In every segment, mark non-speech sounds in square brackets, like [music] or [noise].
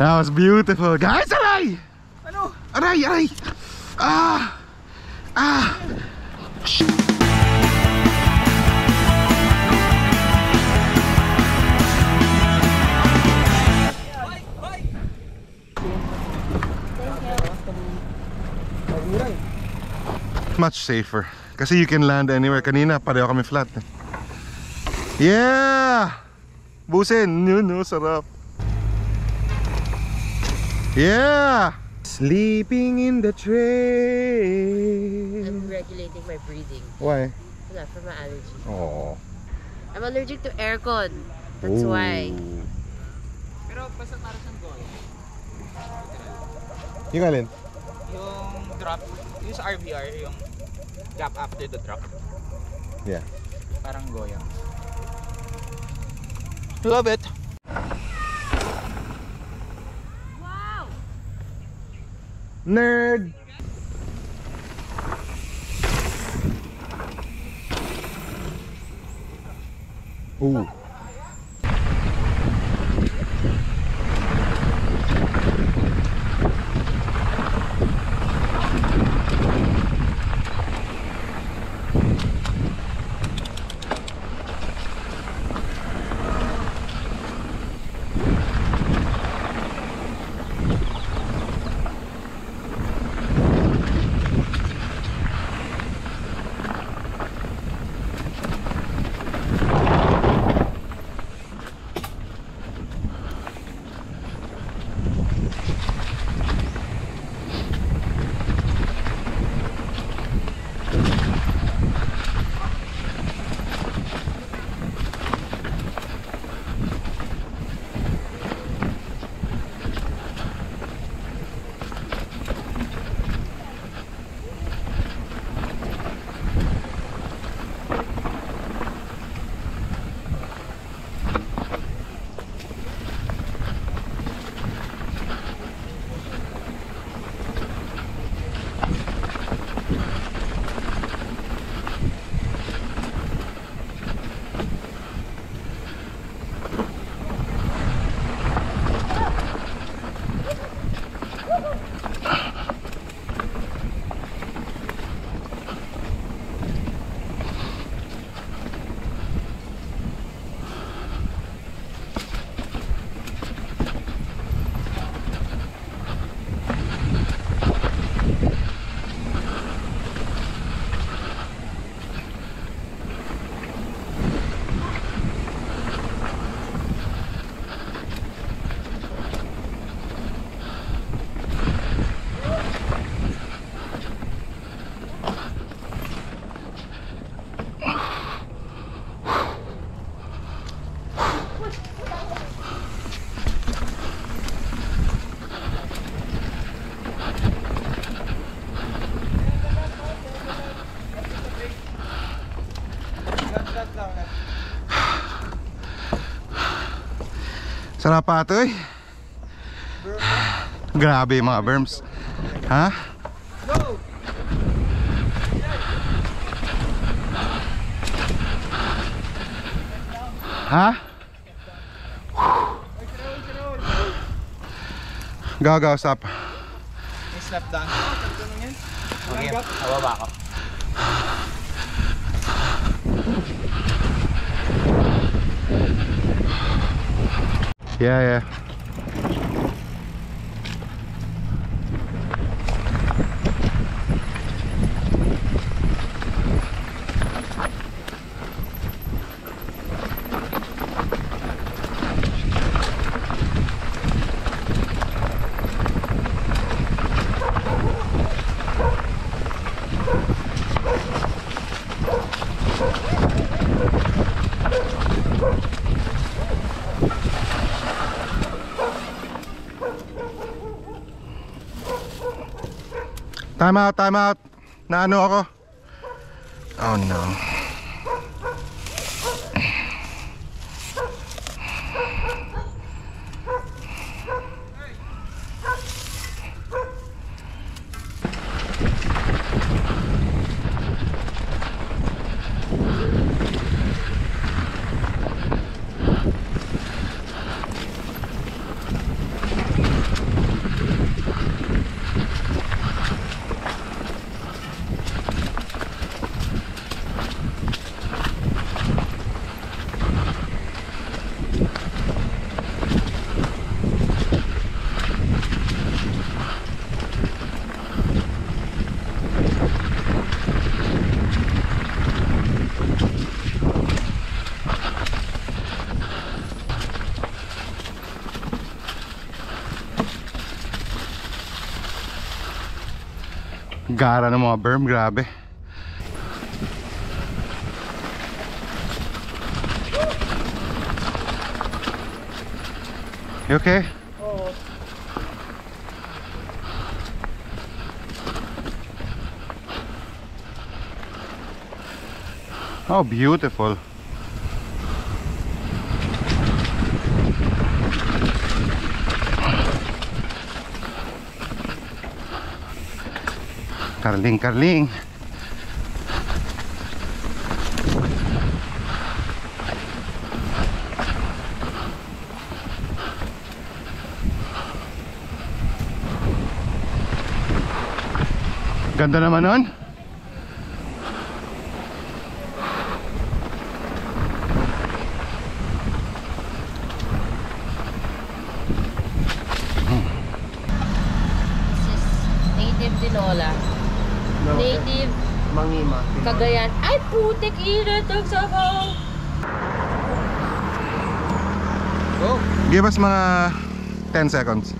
That was beautiful. Guys, aray! Ano? Aray, aray! Ah! Ah! Much safer. Kasi you can land anywhere. Kanina, pareho kami flat. eh. Yeah! Busin! Yun, no, sarap. Yeah! Sleeping in the train. I'm regulating my breathing. Why? Wala, for my allergy. Oh. I'm allergic to aircon. That's why. Pero basta para siyang goal. Yung alin? Yung drop, yung sa RVR, yung gap after the drop. Yeah. Parang goyang. Love it. Nerd! Ooh. Sarap pa ito eh. Grabe yung mga berms. Ha? Ha? Go, go, stop. May slap down. Okay, hababa ako. Yeah, yeah. Time out, time out. Naano ako? Oh no. Gara ng mga berm, grabe. You okay? Oh, beautiful. Karling, karling. Ganda naman nun. Cagayan. Ay, putik ina tag sabaw. Go! Give us mga 10 seconds.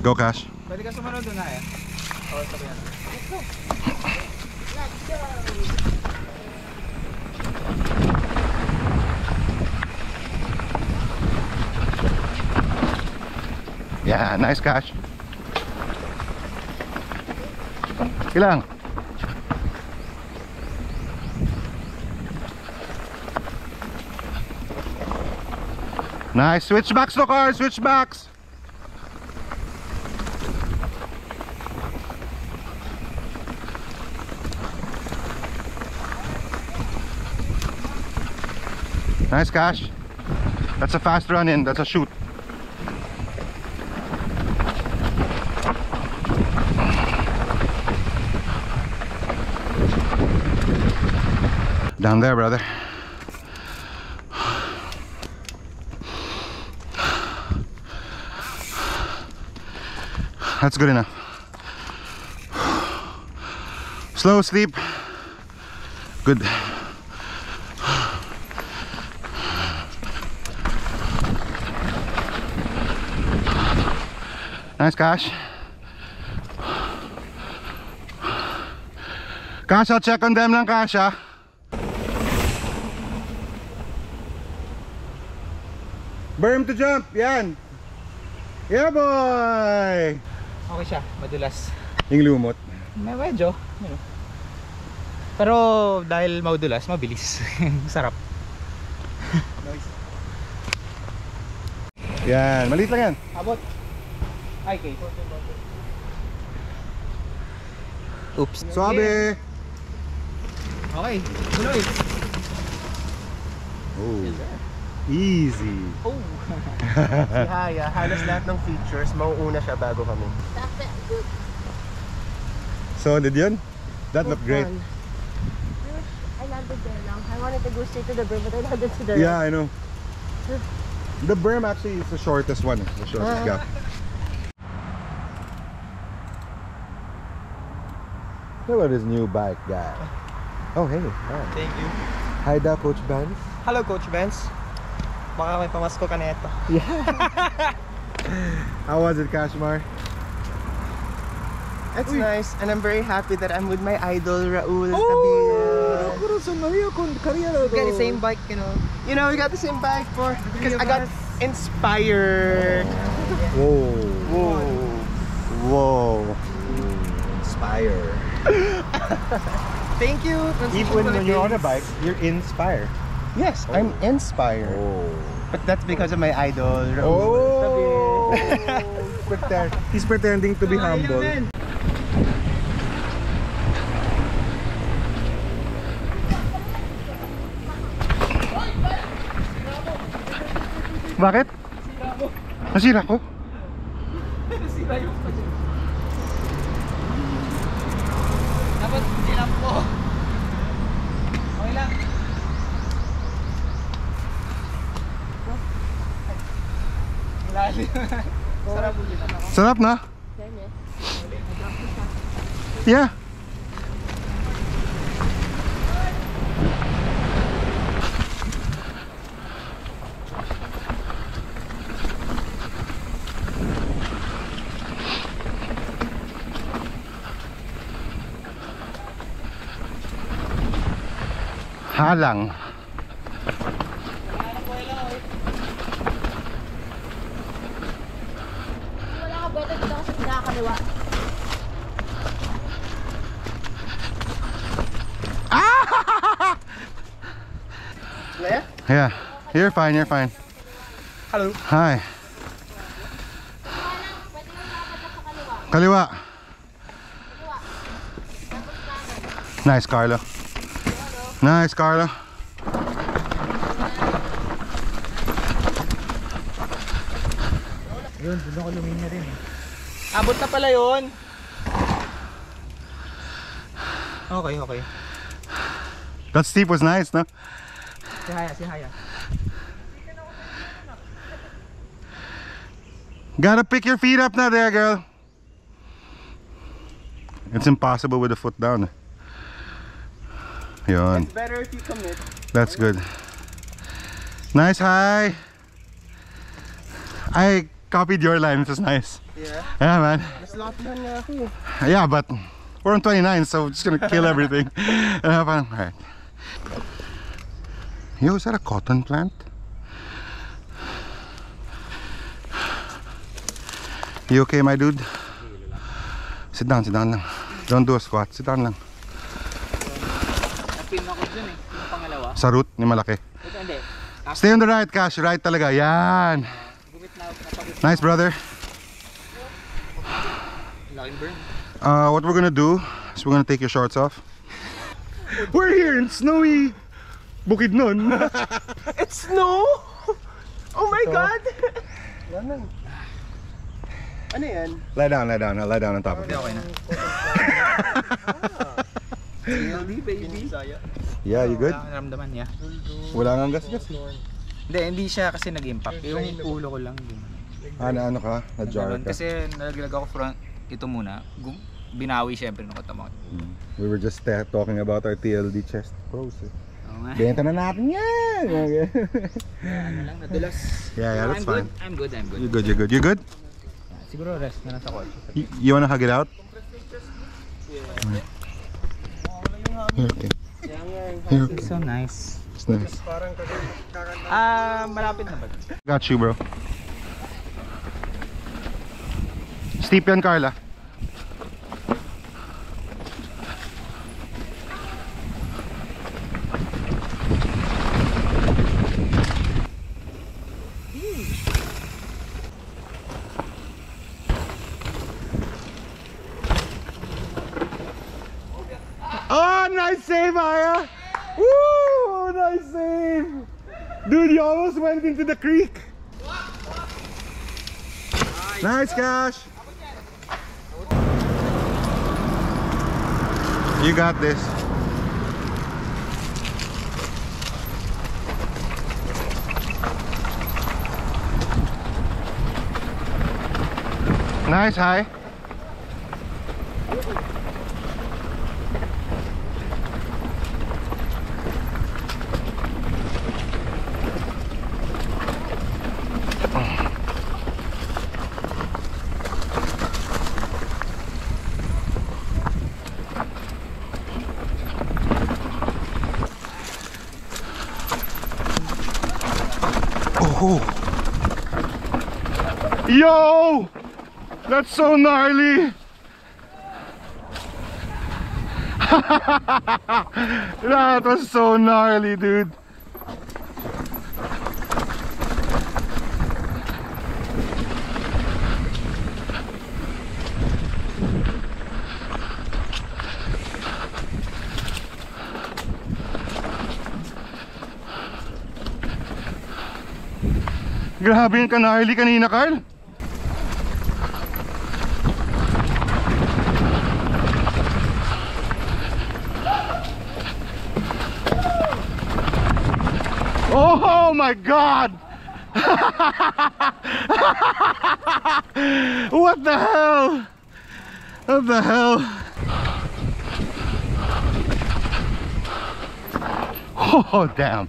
Go, Cash. Pwede ka sumunod doon na eh. Oo, sabi yan. Yeah, nice Cash. Ilang? Nice. Switchbacks to car. Switchbacks. Nice Cash. That's a fast run in. That's a shoot. Down there, brother. That's good enough. Slow sleep. Good. Nice, Cash. Cash, I'll check on them lang, Cash, ah. Berm to jump, yan. Yeah, boy. Okay siya, madulas. Yung lumot. May medyo. you know. Pero dahil maudulas, mabilis. [laughs] Sarap. Yan, maliit lang yan. Abot. Ay, okay. Oops. Suabe. Okay. Tuloy. Oh. Easy. Oh. [laughs] Si Haya, halos lahat ng features, mauuna siya bago kami. Good. So, did yun? That looked great. Fun. I landed there lang. I wanted to go straight to the berm, but I landed to the Yeah, I know. The berm actually is the shortest one. The shortest ah. gap. Look at this new bike guy. Oh, hey. Hi, Thank you. hi da, Coach Vance. Hello, Coach Benz. Baka may pamasko ka na ito. [laughs] How was it, Kashmar? It's nice, and I'm very happy that I'm with my idol, Raul Oh, Tabian. We got the same bike, you know. You know, we got the same bike for because I got inspired. Oh. Whoa. Whoa. Whoa. Inspire. [laughs] Thank you. Even when you're on a bike, you're inspired. Yes, I'm inspired. Oh. But that's because of my idol, Raul Oh. [laughs] Pretend. He's pretending to be humble. Bakit? Nasira ko? [laughs] Dapat ilalim. Sarap. Sarap na? Yeah. Halang. Kasi pinakakaliwa. Leia? Yeah. You're fine, you're fine. Hello. Hi. Kaliwa. Nice, Carlo. Nice, Carlo. Yun, doon ako luminya rin eh. Abot na pala yun. Okay, okay. That steep was nice, no? Si Haya, si Haya. Gotta pick your feet up now there, girl. It's impossible with the foot down. Yun. It's better if you commit. That's good. Nice high. I copied your line. It was nice. Yeah. Yeah, man. Mas lapihan nga eh. Yeah, but we're on 29, so it's gonna kill everything. [laughs] Uh, parang, alright. Yo, is that a cotton plant? You okay, my dude? Sit down, sit down lang. Don't do a squat. Sit down lang. Napin ako dun eh. Yung pangalawa. Sa root ni malaki. Ito hindi. Stay on the right, Cash. Right talaga. Yan. Nice, brother. Uh, what we're gonna do is we're gonna take your shorts off. We're here in snowy Bukidnon. [laughs] It's snow! Oh my god! Lemon. Ano yan? lie down, lie down. I'll lie down on top of you. okay na. CLD, baby. Yeah, you good? Wala akong naramdaman. Wala nga gas-gas. Hindi, hindi siya kasi nag-impact. Yung ulo ko lang. Din. Ano, ano ka? Na-jar Ganun. ka? Kasi nalaglag ako front, ito muna. Gum- binawi syempre nung katama ko. Mm. We were just uh, talking about our TLD chest pros. Eh. Oo nga. Benta na natin yan! [laughs] Okay. Ano lang, nadulas. yeah, yeah, that's I'm fine. good. I'm good, I'm good. You good, you good. You good? Siguro rest na lang sa kotse. You, you wanna hug it out? Okay. Okay. So nice. It's nice. Ah, malapit na ba? Got you, bro. Steep yan, Carla. Oh, nice save, Aya! Woo! Nice save! Dude, you almost went into the creek. Nice, Cash. You got this. Nice, high. Yo! That's so gnarly! [laughs] that was so gnarly, dude. Grabe yung ka-gnarly kanina, Carl. Oh my god! [laughs] what the hell? What the hell? [laughs] Oh damn.